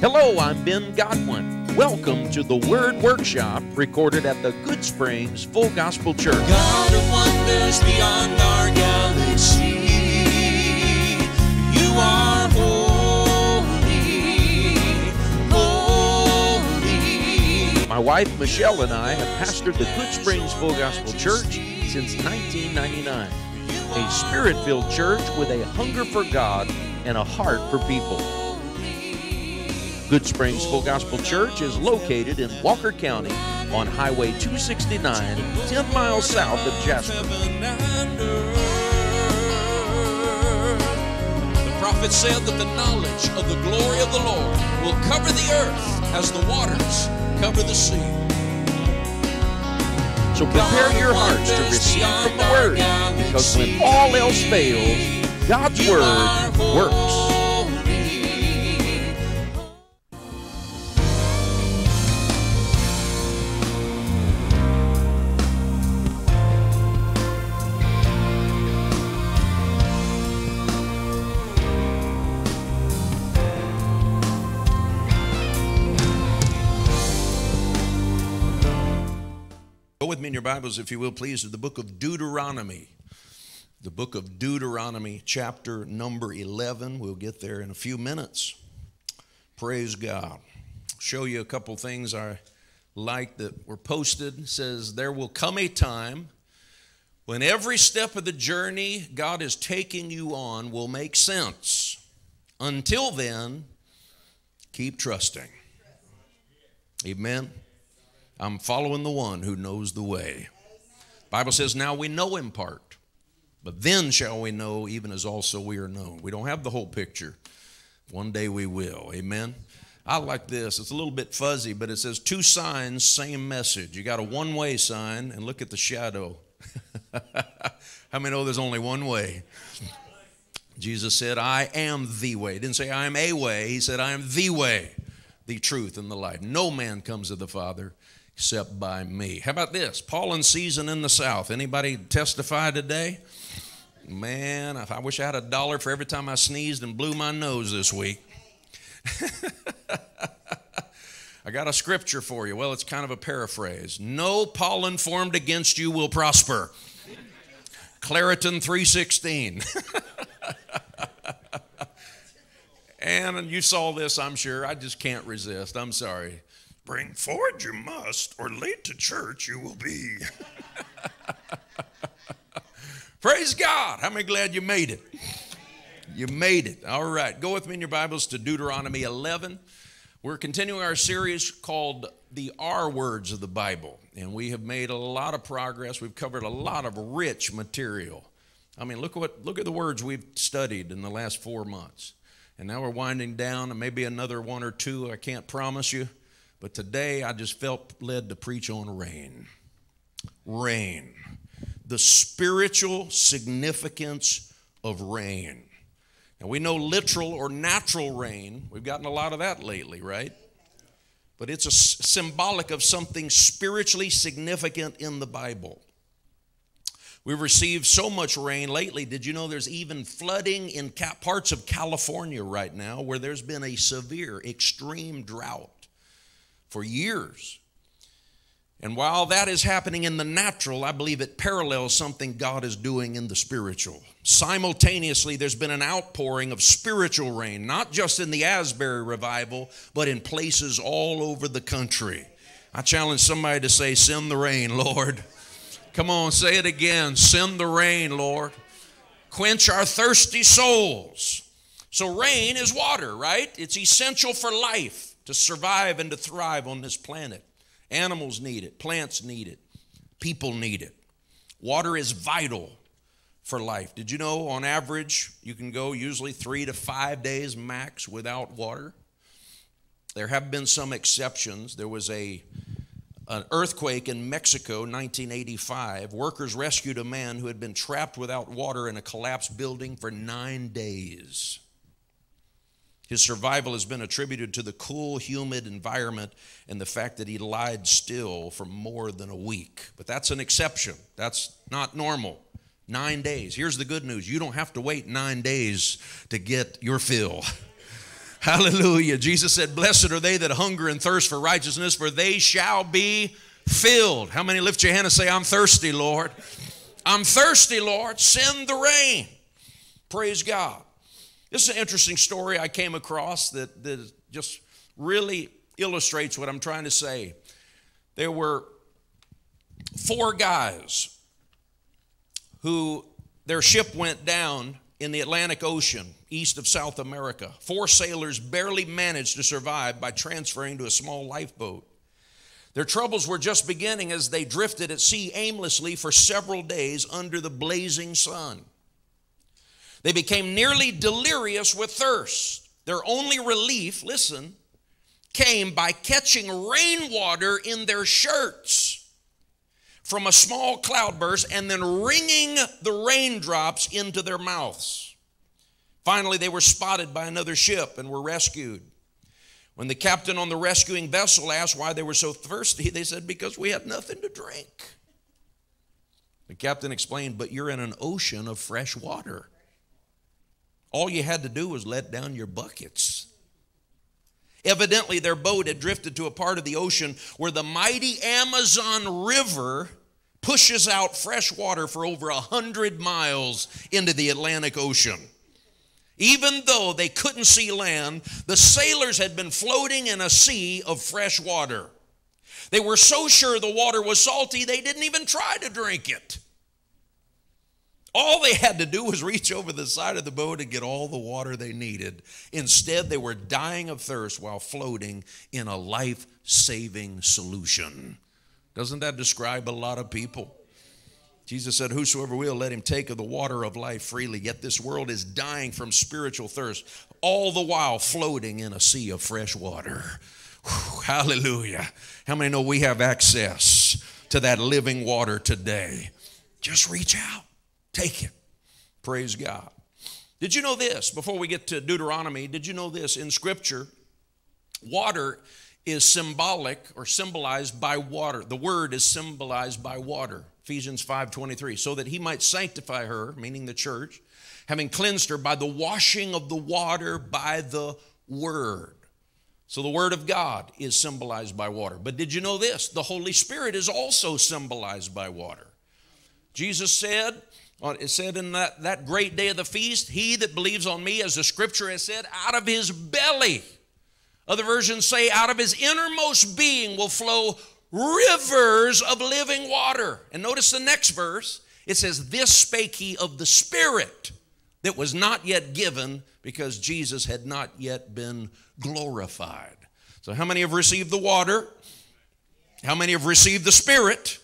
Hello, I'm Ben Godwin. Welcome to the Word Workshop recorded at the Goodsprings Full Gospel Church. God of wonders beyond our galaxy, you are holy, holy. My wife Michelle and I have pastored the Goodsprings Full Gospel Church since 1999. A spirit filled church with a hunger for God and a heart for people. Goodsprings Full Gospel Church is located in Walker County on Highway 269, 10 miles south of Jasper. Heaven and earth. The prophet said that the knowledge of the glory of the Lord will cover the earth as the waters cover the sea. So prepare your hearts to receive from the Word, because when all else fails, God's Word works. Bibles, if you will, please, to the book of Deuteronomy. The book of Deuteronomy, chapter number 11. We'll get there in a few minutes. Praise God. Show you a couple things I like that were posted. It says, There will come a time when every step of the journey God is taking you on will make sense. Until then, keep trusting. Amen. I'm following the one who knows the way. Bible says, now we know in part, but then shall we know even as also we are known. We don't have the whole picture. One day we will. Amen. I like this. It's a little bit fuzzy, but it says two signs, same message. You got a one way sign, and look at the shadow. How many know there's only one way? Jesus said, I am the way. He didn't say I am a way. He said, I am the way, the truth, and the life. No man comes to the Father except by me. How about this? Pollen season in the South. Anybody testify today? Man, I wish I had a dollar for every time I sneezed and blew my nose this week. I got a scripture for you. Well, it's kind of a paraphrase. No pollen formed against you will prosper. Claritin 316. and you saw this, I'm sure. I just can't resist. I'm sorry. Bring forward you must, or late to church you will be. Praise God. How many glad you made it? You made it. All right. Go with me in your Bibles to Deuteronomy 11. We're continuing our series called The R Words of the Bible, and we have made a lot of progress. We've covered a lot of rich material. I mean, look what look at the words we've studied in the last 4 months. And now we're winding down and maybe another one or two, I can't promise you, but today I just felt led to preach on rain. Rain. The spiritual significance of rain. Now, we know literal or natural rain. We've gotten a lot of that lately, right? But it's a symbolic of something spiritually significant in the Bible. We've received so much rain lately. Did you know there's even flooding in parts of California right now where there's been a severe, extreme drought for years? And while that is happening in the natural, I believe it parallels something God is doing in the spiritual. Simultaneously, there's been an outpouring of spiritual rain, not just in the Asbury revival, but in places all over the country. I challenge somebody to say, Send the rain, Lord. Come on, say it again. Send the rain, Lord. Quench our thirsty souls. So, rain is water, right? It's essential for life to survive and to thrive on this planet. Animals need it, plants need it, people need it. Water is vital for life. Did you know on average you can go usually three to five days max without water? There have been some exceptions. There was a an earthquake in Mexico, 1985. Workers rescued a man who had been trapped without water in a collapsed building for nine days. His survival has been attributed to the cool, humid environment and the fact that he lied still for more than a week. But that's an exception. That's not normal. Nine days. Here's the good news you don't have to wait nine days to get your fill. Hallelujah. Jesus said, Blessed are they that hunger and thirst for righteousness, for they shall be filled. How many lift your hand and say, I'm thirsty, Lord? I'm thirsty, Lord. Send the rain. Praise God. This is an interesting story I came across that, that just really illustrates what I'm trying to say. There were four guys who their ship went down in the Atlantic Ocean east of South America. Four sailors barely managed to survive by transferring to a small lifeboat. Their troubles were just beginning as they drifted at sea aimlessly for several days under the blazing sun. They became nearly delirious with thirst. Their only relief, listen, came by catching rainwater in their shirts from a small cloudburst and then wringing the raindrops into their mouths. Finally, they were spotted by another ship and were rescued. When the captain on the rescuing vessel asked why they were so thirsty, they said, Because we had nothing to drink. The captain explained, But you're in an ocean of fresh water. All you had to do was let down your buckets. Evidently, their boat had drifted to a part of the ocean where the mighty Amazon River pushes out fresh water for over a hundred miles into the Atlantic Ocean. Even though they couldn't see land, the sailors had been floating in a sea of fresh water. They were so sure the water was salty, they didn't even try to drink it. All they had to do was reach over the side of the boat and get all the water they needed. Instead, they were dying of thirst while floating in a life saving solution. Doesn't that describe a lot of people? Jesus said, Whosoever will, let him take of the water of life freely. Yet this world is dying from spiritual thirst, all the while floating in a sea of fresh water. Whew, hallelujah. How many know we have access to that living water today? Just reach out, take it. Praise God. Did you know this? Before we get to Deuteronomy, did you know this? In Scripture, water is symbolic or symbolized by water. The word is symbolized by water. Ephesians 5:23, so that he might sanctify her, meaning the church, having cleansed her by the washing of the water by the word. So the word of God is symbolized by water. But did you know this? The Holy Spirit is also symbolized by water. Jesus said, Uh, it said in that, that great day of the feast, he that believes on me, as the scripture has said, out of his belly other versions say, out of his innermost being will flow rivers of living water. And notice the next verse. It says, This spake he of the Spirit that was not yet given because Jesus had not yet been glorified. So, how many have received the water? How many have received the Spirit?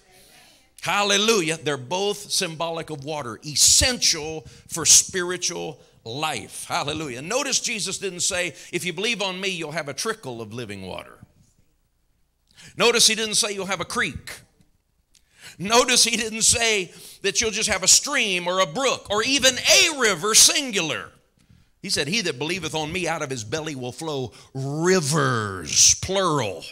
Hallelujah. They're both symbolic of water, essential for spiritual life. Hallelujah. Notice Jesus didn't say, if you believe on me, you'll have a trickle of living water. Notice he didn't say you'll have a creek. Notice he didn't say that you'll just have a stream or a brook or even a river, singular. He said, He that believeth on me out of his belly will flow rivers, plural.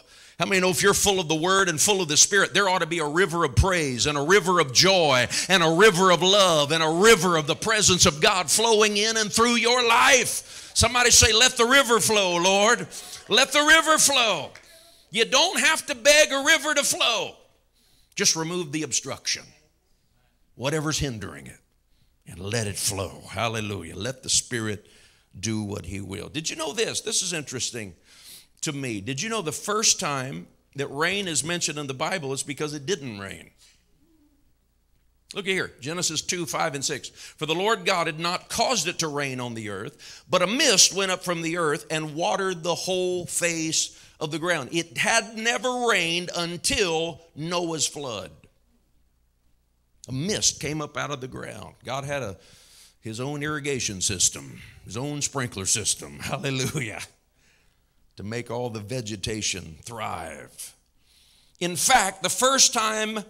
How many know if you're full of the Word and full of the Spirit, there ought to be a river of praise and a river of joy and a river of love and a river of the presence of God flowing in and through your life? Somebody say, Let the river flow, Lord. Let the river flow. You don't have to beg a river to flow, just remove the obstruction, whatever's hindering it, and let it flow. Hallelujah. Let the Spirit do what He will. Did you know this? This is interesting to me. Did you know the first time that rain is mentioned in the Bible is because it didn't rain? Look at here, Genesis 2, 5, and 6. For the Lord God had not caused it to rain on the earth, but a mist went up from the earth and watered the whole face of the ground. It had never rained until Noah's flood. A mist came up out of the ground. God had a his own irrigation system, his own sprinkler system. Hallelujah to make all the vegetation thrive. In fact, the first time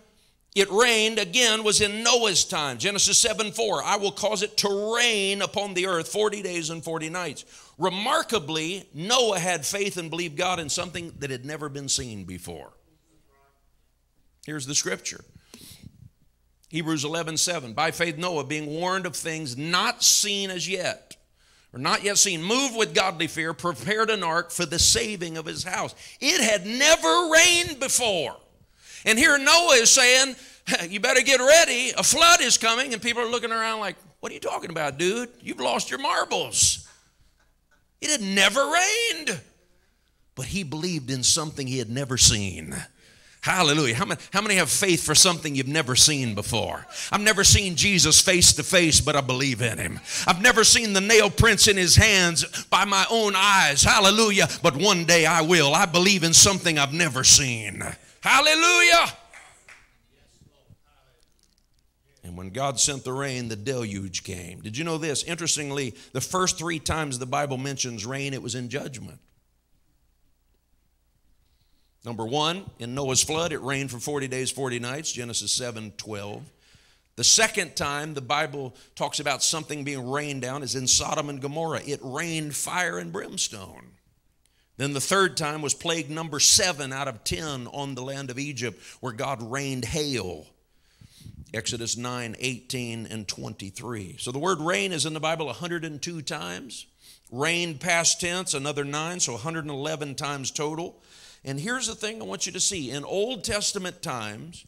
it rained again was in Noah's time. Genesis 7 4. I will cause it to rain upon the earth 40 days and 40 nights. Remarkably, Noah had faith and believed God in something that had never been seen before. Here's the scripture Hebrews 11 7. By faith, Noah, being warned of things not seen as yet, or not yet seen, moved with godly fear, prepared an ark for the saving of his house. It had never rained before. And here Noah is saying, You better get ready. A flood is coming. And people are looking around like, What are you talking about, dude? You've lost your marbles. It had never rained. But he believed in something he had never seen. Hallelujah. How many, how many have faith for something you've never seen before? I've never seen Jesus face to face, but I believe in him. I've never seen the nail prints in his hands by my own eyes. Hallelujah. But one day I will. I believe in something I've never seen. Hallelujah. And when God sent the rain, the deluge came. Did you know this? Interestingly, the first three times the Bible mentions rain, it was in judgment. Number one, in Noah's flood, it rained for 40 days, 40 nights, Genesis 7 12. The second time the Bible talks about something being rained down is in Sodom and Gomorrah. It rained fire and brimstone. Then the third time was plague number seven out of 10 on the land of Egypt, where God rained hail. Exodus 9, 18, and 23. So the word rain is in the Bible 102 times. Rain past tense, another nine, so 111 times total. And here's the thing I want you to see in Old Testament times,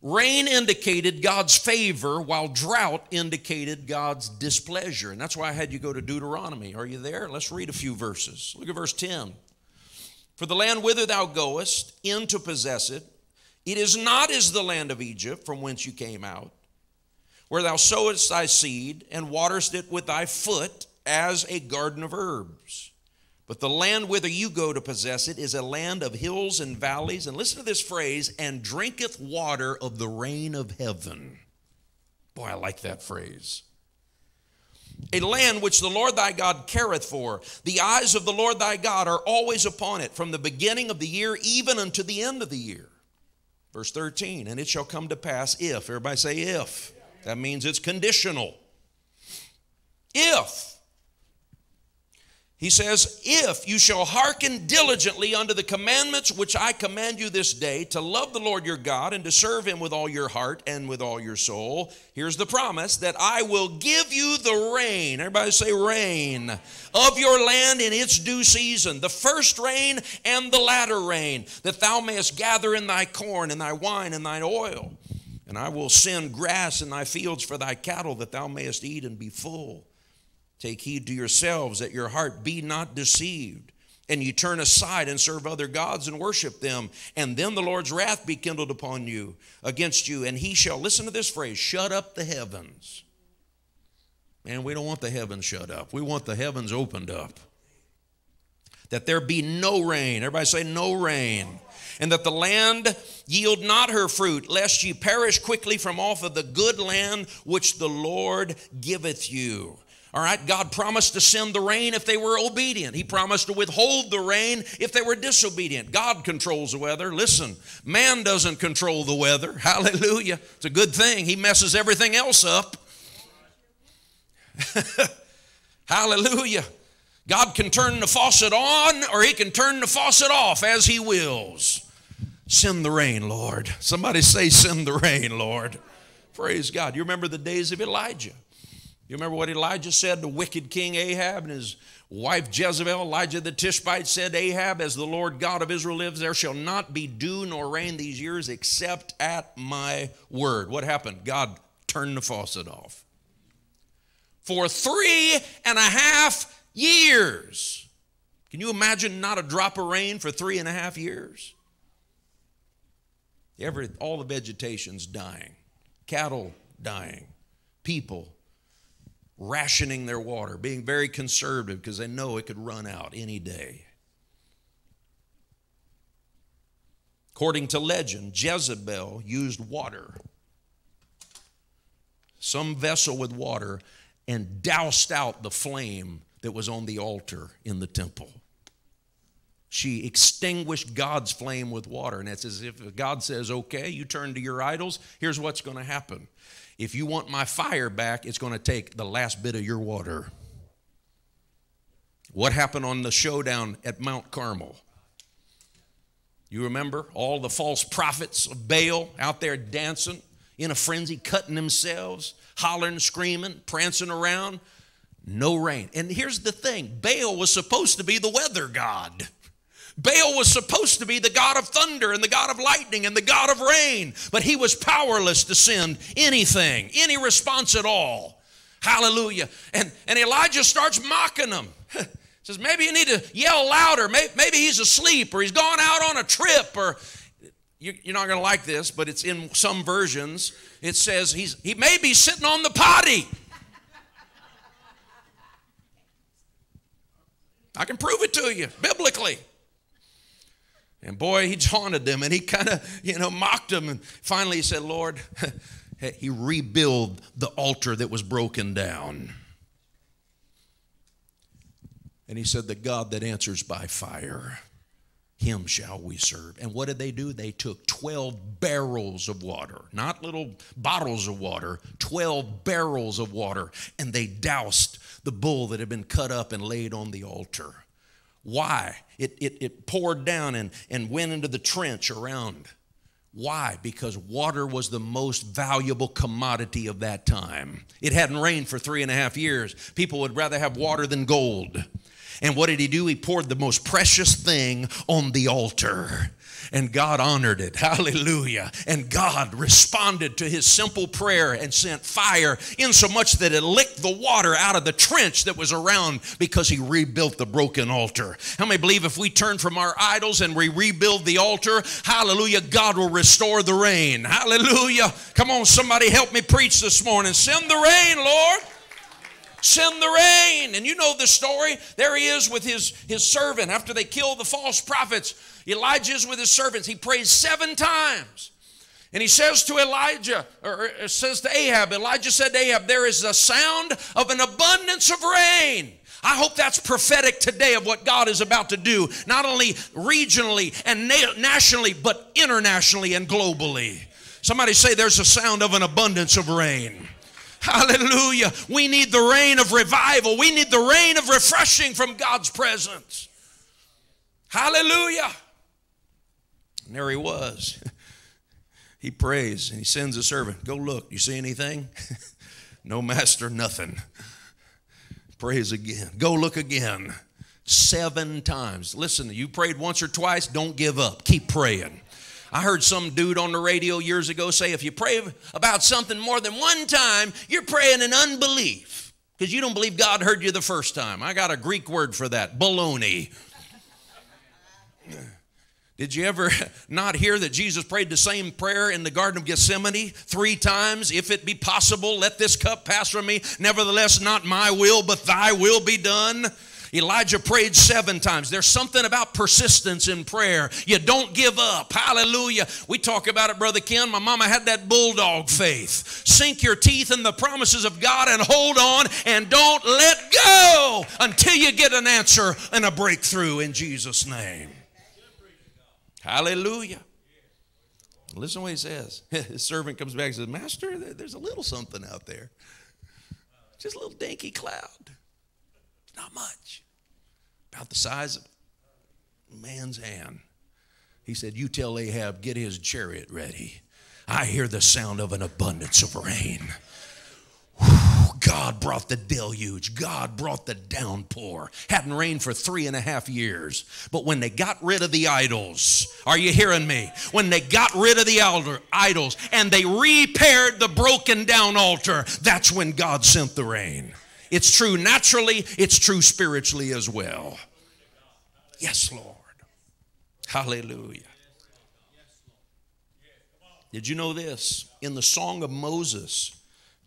rain indicated God's favor while drought indicated God's displeasure. And that's why I had you go to Deuteronomy. Are you there? Let's read a few verses. Look at verse 10. For the land whither thou goest in to possess it, it is not as the land of Egypt from whence you came out, where thou sowest thy seed and waterest it with thy foot as a garden of herbs. But the land whither you go to possess it is a land of hills and valleys. And listen to this phrase and drinketh water of the rain of heaven. Boy, I like that phrase. A land which the Lord thy God careth for. The eyes of the Lord thy God are always upon it, from the beginning of the year even unto the end of the year. Verse 13, and it shall come to pass if, everybody say if. That means it's conditional. If he says, If you shall hearken diligently unto the commandments which I command you this day, to love the Lord your God and to serve him with all your heart and with all your soul, here's the promise that I will give you the rain. Everybody say, rain of your land in its due season, the first rain and the latter rain, that thou mayest gather in thy corn and thy wine and thine oil. And I will send grass in thy fields for thy cattle, that thou mayest eat and be full. Take heed to yourselves that your heart be not deceived, and you turn aside and serve other gods and worship them, and then the Lord's wrath be kindled upon you against you, and he shall listen to this phrase, shut up the heavens. Man, we don't want the heavens shut up. We want the heavens opened up. That there be no rain. Everybody say no rain and that the land yield not her fruit, lest ye perish quickly from off of the good land which the Lord giveth you. All right, God promised to send the rain if they were obedient. He promised to withhold the rain if they were disobedient. God controls the weather. Listen, man doesn't control the weather. Hallelujah. It's a good thing. He messes everything else up. Hallelujah. God can turn the faucet on or he can turn the faucet off as he wills. Send the rain, Lord. Somebody say, Send the rain, Lord. Praise God. You remember the days of Elijah. You remember what Elijah said to wicked King Ahab and his wife Jezebel? Elijah the Tishbite said, Ahab, as the Lord God of Israel lives, there shall not be dew nor rain these years except at my word. What happened? God turned the faucet off. For three and a half years. Can you imagine not a drop of rain for three and a half years? Every, all the vegetation's dying, cattle dying, people rationing their water, being very conservative because they know it could run out any day. According to legend, Jezebel used water, some vessel with water, and doused out the flame that was on the altar in the temple. She extinguished God's flame with water. And it's as if God says, okay, you turn to your idols, here's what's going to happen. If you want my fire back, it's going to take the last bit of your water. What happened on the showdown at Mount Carmel? You remember all the false prophets of Baal out there dancing in a frenzy, cutting themselves, hollering, screaming, prancing around. no rain. And here's the thing Baal was supposed to be the weather god. Baal was supposed to be the God of thunder and the God of lightning and the God of rain, but he was powerless to send anything, any response at all. Hallelujah. And, and Elijah starts mocking him. Says, maybe you need to yell louder. Maybe he's asleep or he's gone out on a trip or you're not going to like this, but it's in some versions. It says he's, he may be sitting on the potty. I can prove it to you biblically. And boy, he taunted them and he kind of, you know, mocked them. And finally he said, Lord, he rebuilt the altar that was broken down. And he said, The God that answers by fire, him shall we serve. And what did they do? They took 12 barrels of water, not little bottles of water, 12 barrels of water, and they doused the bull that had been cut up and laid on the altar. Why? It, it, it poured down and, and went into the trench around. Why? Because water was the most valuable commodity of that time. It hadn't rained for three and a half years. People would rather have water than gold. And what did he do? He poured the most precious thing on the altar and God honored it. Hallelujah. And God responded to his simple prayer and sent fire insomuch that it licked the water out of the trench that was around because he rebuilt the broken altar. How many believe if we turn from our idols and we rebuild the altar, hallelujah, God will restore the rain. Hallelujah. Come on, somebody help me preach this morning. Send the rain, Lord send the rain. And you know the story. There he is with his, his servant after they kill the false prophets. Elijah is with his servants. He prays seven times. And he says to Elijah, or says to Ahab, Elijah said to Ahab, There is a sound of an abundance of rain. I hope that's prophetic today of what God is about to do, not only regionally and nationally, but internationally and globally. Somebody say, There's a sound of an abundance of rain. Hallelujah. We need the rain of revival. We need the rain of refreshing from God's presence. Hallelujah. And there he was. he prays and he sends a servant. Go look. You see anything? no, master, nothing. Prays again. Go look again. Seven times. Listen, you prayed once or twice, don't give up. Keep praying. I heard some dude on the radio years ago say if you pray about something more than one time, you're praying in unbelief because you don't believe God heard you the first time. I got a Greek word for that baloney. Did you ever not hear that Jesus prayed the same prayer in the Garden of Gethsemane three times? If it be possible, let this cup pass from me. Nevertheless, not my will, but thy will be done. Elijah prayed seven times. There's something about persistence in prayer. You don't give up. Hallelujah. We talk about it, Brother Ken. My mama had that bulldog faith. Sink your teeth in the promises of God and hold on and don't let go until you get an answer and a breakthrough in Jesus' name. Hallelujah. Listen to what he says. His servant comes back and says, Master, there's a little something out there. Just a little dinky cloud. Not much. About the size of a man's hand. He said, You tell Ahab, get his chariot ready. I hear the sound of an abundance of rain. God brought the deluge. God brought the downpour. Hadn't rained for three and a half years. But when they got rid of the idols, are you hearing me? When they got rid of the elder, idols and they repaired the broken down altar, that's when God sent the rain. It's true naturally, it's true spiritually as well. Yes, Lord. Hallelujah. Did you know this? In the Song of Moses,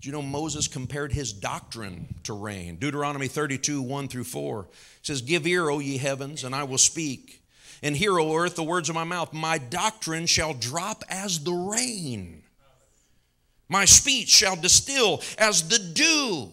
do you know Moses compared his doctrine to rain? Deuteronomy 32, 1 through 4 says, Give ear, O ye heavens, and I will speak. And hear, O earth, the words of my mouth. My doctrine shall drop as the rain. My speech shall distill as the dew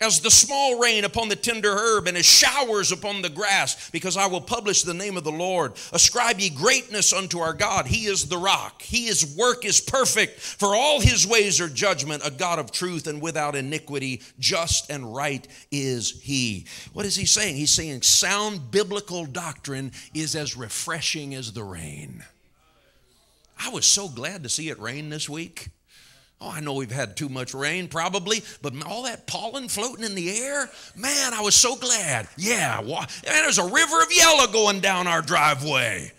as the small rain upon the tender herb and as showers upon the grass, because I will publish the name of the Lord. Ascribe ye greatness unto our God. He is the rock. He, his work is perfect, for all his ways are judgment, a God of truth and without iniquity. Just and right is he. What is he saying? He's saying sound biblical doctrine is as refreshing as the rain. I was so glad to see it rain this week. Oh, I know we've had too much rain, probably, but all that pollen floating in the air, man, I was so glad. Yeah, man, there's a river of yellow going down our driveway.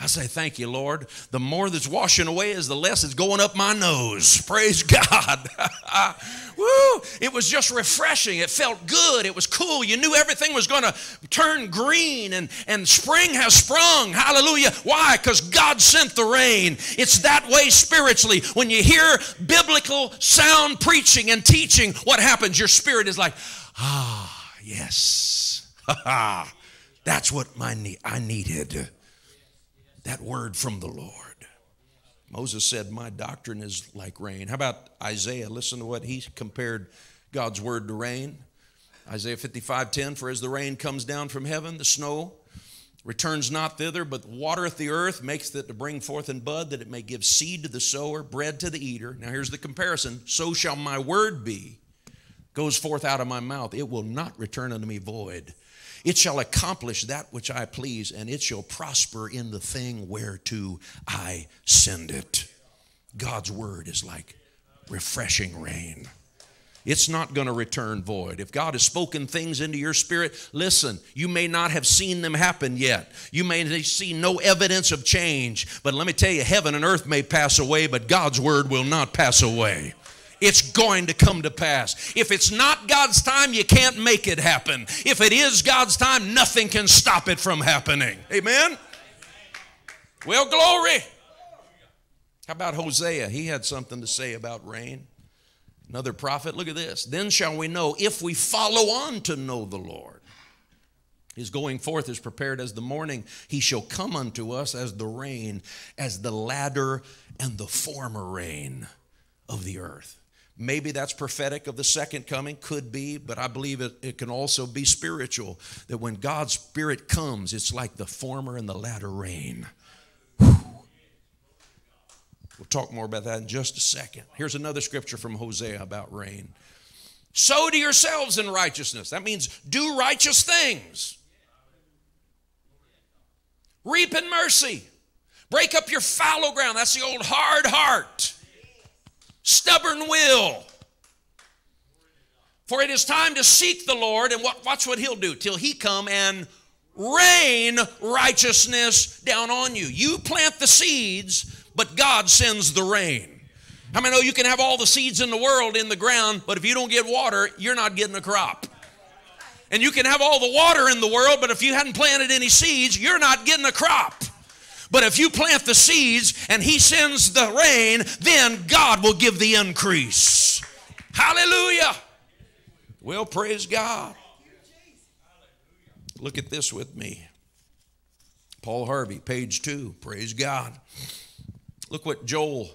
I say, Thank you, Lord. The more that's washing away is the less it's going up my nose. Praise God. Woo! It was just refreshing. It felt good. It was cool. You knew everything was going to turn green and, and spring has sprung. Hallelujah. Why? Because God sent the rain. It's that way spiritually. When you hear biblical sound preaching and teaching, what happens? Your spirit is like, ah, yes. That's what my need, I needed that word from the Lord. Moses said, My doctrine is like rain. How about Isaiah? Listen to what he compared God's word to rain. Isaiah 55 10, for as the rain comes down from heaven, the snow returns not thither, but watereth the earth, makes it to bring forth in bud, that it may give seed to the sower, bread to the eater. Now here's the comparison so shall my word be, goes forth out of my mouth. It will not return unto me void it shall accomplish that which I please, and it shall prosper in the thing whereto I send it. God's word is like refreshing rain. It's not going to return void. If God has spoken things into your spirit, listen, you may not have seen them happen yet. You may see no evidence of change. But let me tell you, heaven and earth may pass away, but God's word will not pass away it's going to come to pass. If it's not God's time, you can't make it happen. If it is God's time, nothing can stop it from happening. Amen? Well, glory. How about Hosea? He had something to say about rain. Another prophet, look at this. Then shall we know if we follow on to know the Lord. His going forth is prepared as the morning. He shall come unto us as the rain, as the latter and the former rain of the earth. Maybe that's prophetic of the second coming, could be, but I believe it, it can also be spiritual. That when God's Spirit comes, it's like the former and the latter rain. Whew. We'll talk more about that in just a second. Here's another scripture from Hosea about rain. Sow to yourselves in righteousness. That means do righteous things. Reap in mercy. Break up your fallow ground. That's the old hard heart stubborn will. For it is time to seek the Lord, and what, watch what He'll do till He come and rain righteousness down on you. You plant the seeds, but God sends the rain. How many know you can have all the seeds in the world in the ground, but if you don't get water, you're not getting a crop? And you can have all the water in the world, but if you hadn't planted any seeds, you're not getting a crop. But if you plant the seeds and He sends the rain, then God will give the increase. Hallelujah. Well, praise God. Look at this with me. Paul Harvey, page two. Praise God. Look what Joel,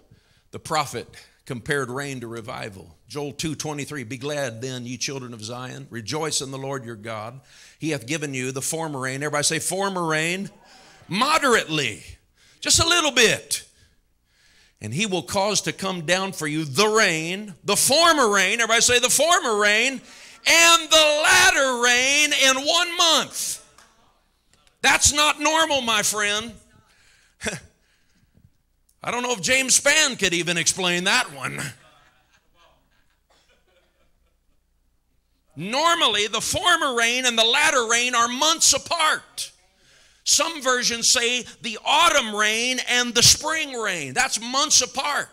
the prophet, compared rain to revival. Joel 2:23 Be glad then ye children of Zion rejoice in the Lord your God he hath given you the former rain everybody say former rain moderately, just a little bit. And he will cause to come down for you the rain, the former rain, everybody say the former rain, and the latter rain in one month. That's not normal, my friend. I don't know if James Spann could even explain that one. Normally, the former rain and the latter rain are months apart. Some versions say the autumn rain and the spring rain. That's months apart.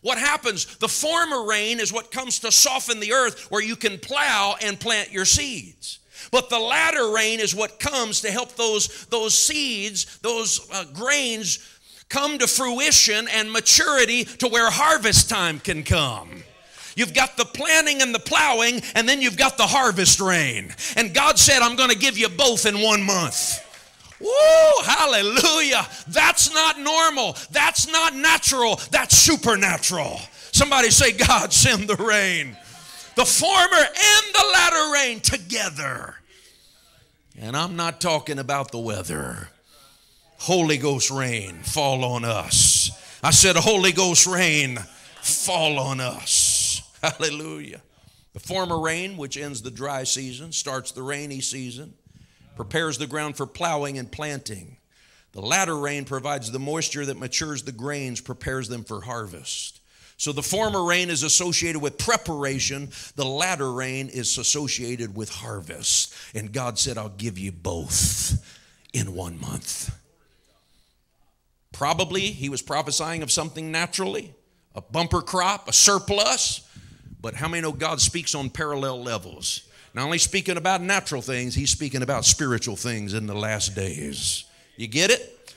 What happens? The former rain is what comes to soften the earth where you can plow and plant your seeds. But the latter rain is what comes to help those, those seeds, those uh, grains come to fruition and maturity to where harvest time can come. You've got the planting and the plowing, and then you've got the harvest rain. And God said, I'm going to give you both in one month. Woo, hallelujah. That's not normal. That's not natural. That's supernatural. Somebody say, God, send the rain. The former and the latter rain together. And I'm not talking about the weather. Holy Ghost rain fall on us. I said, Holy Ghost rain fall on us. Hallelujah. The former rain, which ends the dry season, starts the rainy season prepares the ground for plowing and planting. The latter rain provides the moisture that matures the grains, prepares them for harvest. So the former rain is associated with preparation, the latter rain is associated with harvest. And God said, I'll give you both in one month. Probably he was prophesying of something naturally, a bumper crop, a surplus. But how many know God speaks on parallel levels? Not only speaking about natural things, he's speaking about spiritual things in the last days. You get it?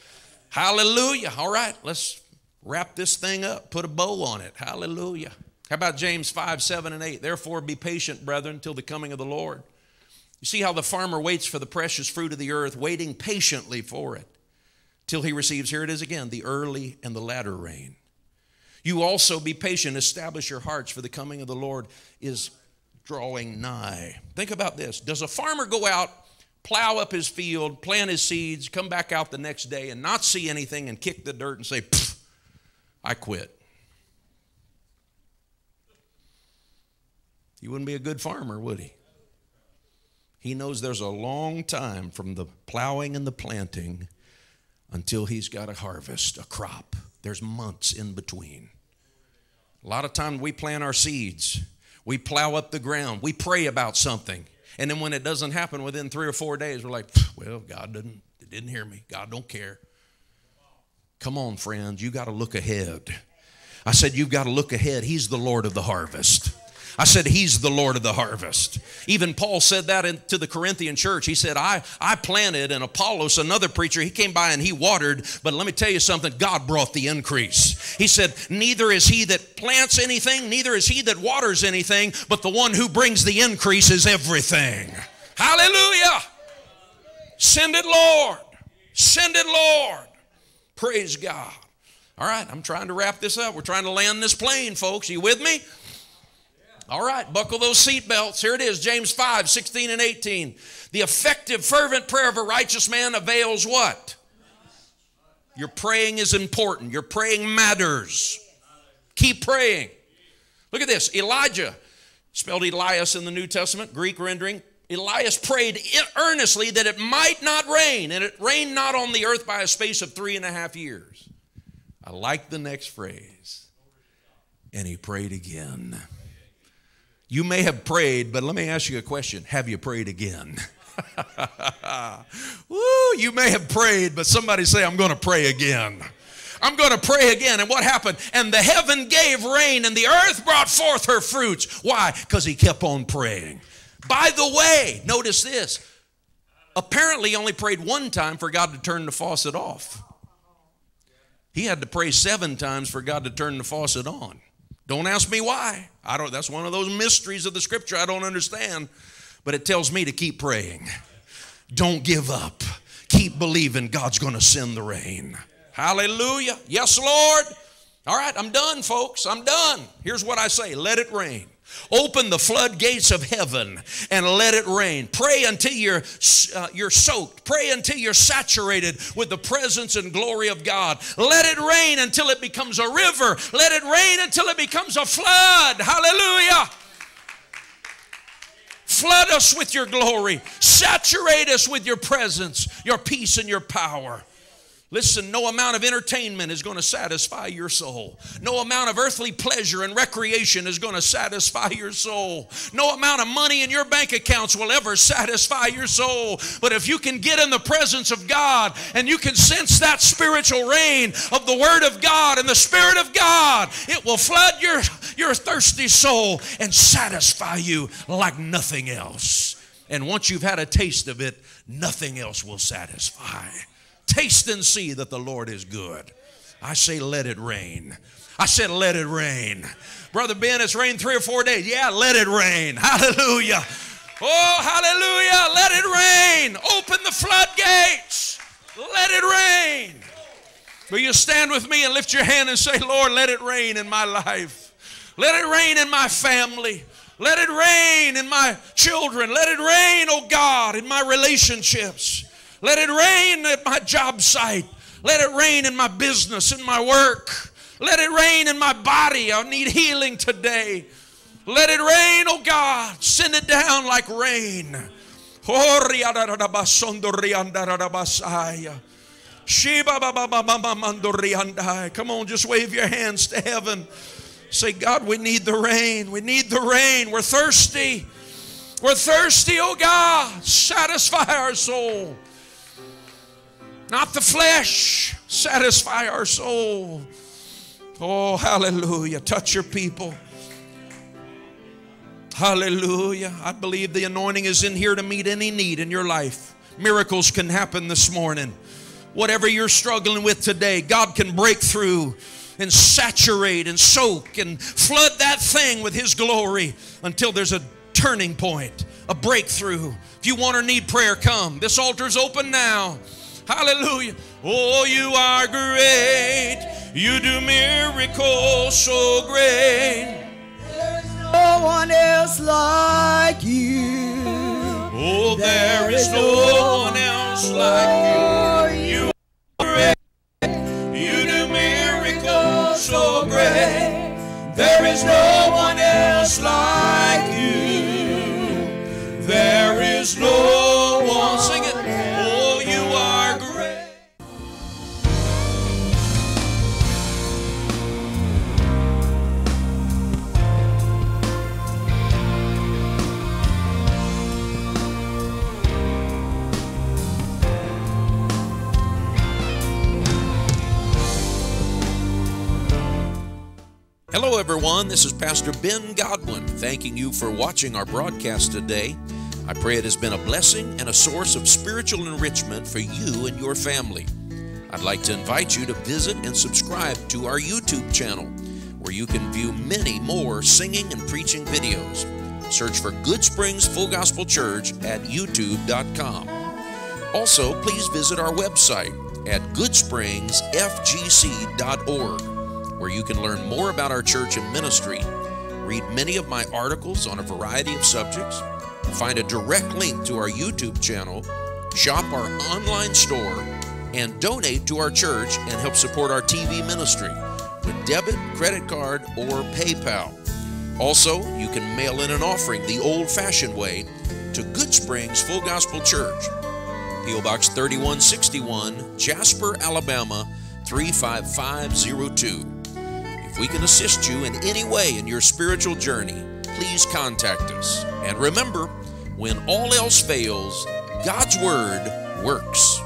Hallelujah. All right, let's wrap this thing up, put a bow on it. Hallelujah. How about James 5, 7, and 8? Therefore, be patient, brethren, till the coming of the Lord. You see how the farmer waits for the precious fruit of the earth, waiting patiently for it till he receives, here it is again, the early and the latter rain. You also be patient, establish your hearts, for the coming of the Lord is drawing nigh. Think about this. Does a farmer go out, plow up his field, plant his seeds, come back out the next day and not see anything and kick the dirt and say, I quit? He wouldn't be a good farmer, would he? He knows there's a long time from the plowing and the planting until he's got a harvest, a crop. There's months in between. A lot of times we plant our seeds, we plow up the ground, we pray about something, and then when it doesn't happen within three or four days, we're like, well, God didn't, didn't hear me. God don't care. Come on, friends, you got to look ahead. I said, You've got to look ahead. He's the Lord of the harvest. I said, He's the Lord of the harvest. Even Paul said that in, to the Corinthian church. He said, I, I planted, and Apollos, another preacher, he came by and he watered, but let me tell you something God brought the increase. He said, Neither is he that plants anything, neither is he that waters anything, but the one who brings the increase is everything. Hallelujah! Send it, Lord. Send it, Lord. Praise God. All right, I'm trying to wrap this up. We're trying to land this plane, folks. Are you with me? All right, buckle those seatbelts. Here it is James 5 16 and 18. The effective, fervent prayer of a righteous man avails what? Your praying is important. Your praying matters. Keep praying. Look at this Elijah, spelled Elias in the New Testament, Greek rendering. Elias prayed earnestly that it might not rain, and it rained not on the earth by a space of three and a half years. I like the next phrase. And he prayed again. You may have prayed, but let me ask you a question. Have you prayed again? Woo, you may have prayed, but somebody say, I'm going to pray again. I'm going to pray again. And what happened? And the heaven gave rain, and the earth brought forth her fruits. Why? Because he kept on praying. By the way, notice this. Apparently, he only prayed one time for God to turn the faucet off. He had to pray seven times for God to turn the faucet on. Don't ask me why. I don't that's one of those mysteries of the scripture I don't understand, but it tells me to keep praying. Don't give up. Keep believing God's going to send the rain. Hallelujah. Yes, Lord. All right, I'm done, folks. I'm done. Here's what I say let it rain. Open the floodgates of heaven and let it rain. Pray until you're, uh, you're soaked. Pray until you're saturated with the presence and glory of God. Let it rain until it becomes a river. Let it rain until it becomes a flood. Hallelujah. Flood us with your glory. Saturate us with your presence, your peace, and your power. Listen, no amount of entertainment is going to satisfy your soul. No amount of earthly pleasure and recreation is going to satisfy your soul. No amount of money in your bank accounts will ever satisfy your soul. But if you can get in the presence of God and you can sense that spiritual rain of the Word of God and the Spirit of God, it will flood your, your thirsty soul and satisfy you like nothing else. And once you've had a taste of it, nothing else will satisfy. Taste and see that the Lord is good. I say, let it rain. I said, let it rain. Brother Ben, it's rained three or four days. Yeah, let it rain. Hallelujah. Oh, hallelujah. Let it rain. Open the floodgates. Let it rain. Will you stand with me and lift your hand and say, Lord, let it rain in my life. Let it rain in my family. Let it rain in my children. Let it rain, oh God, in my relationships. Let it rain at my job site. Let it rain in my business, in my work. Let it rain in my body. I need healing today. Let it rain, oh God. Send it down like rain. Come on, just wave your hands to heaven. Say, God, we need the rain. We need the rain. We're thirsty. We're thirsty, oh God. Satisfy our soul. Not the flesh. Satisfy our soul. Oh, hallelujah. Touch your people. Hallelujah. I believe the anointing is in here to meet any need in your life. Miracles can happen this morning. Whatever you're struggling with today, God can break through and saturate and soak and flood that thing with His glory until there's a turning point, a breakthrough. If you want or need prayer, come. This altar's open now. Hallelujah. Oh, you are great. You do miracles so great. There's no one else like you. Oh, there is no one else like you. You are great. You do miracles so great. There is no one else like everyone. This is Pastor Ben Godwin, thanking you for watching our broadcast today. I pray it has been a blessing and a source of spiritual enrichment for you and your family. I'd like to invite you to visit and subscribe to our YouTube channel, where you can view many more singing and preaching videos. Search for Goodsprings Full Gospel Church at youtube.com. Also, please visit our website at goodspringsfgc.org where you can learn more about our church and ministry, read many of my articles on a variety of subjects, find a direct link to our YouTube channel, shop our online store, and donate to our church and help support our TV ministry with debit, credit card, or PayPal. Also, you can mail in an offering the old fashioned way to Goodsprings Full Gospel Church, P.O. Box 3161, Jasper, Alabama 35502. If we can assist you in any way in your spiritual journey, please contact us. And remember, when all else fails, God's Word works.